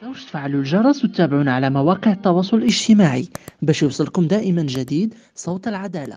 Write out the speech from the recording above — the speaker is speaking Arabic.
تنسوش تفعلوا الجرس وتتابعونا على مواقع التواصل الاجتماعي. باش يوصلكم دائما جديد صوت العدالة.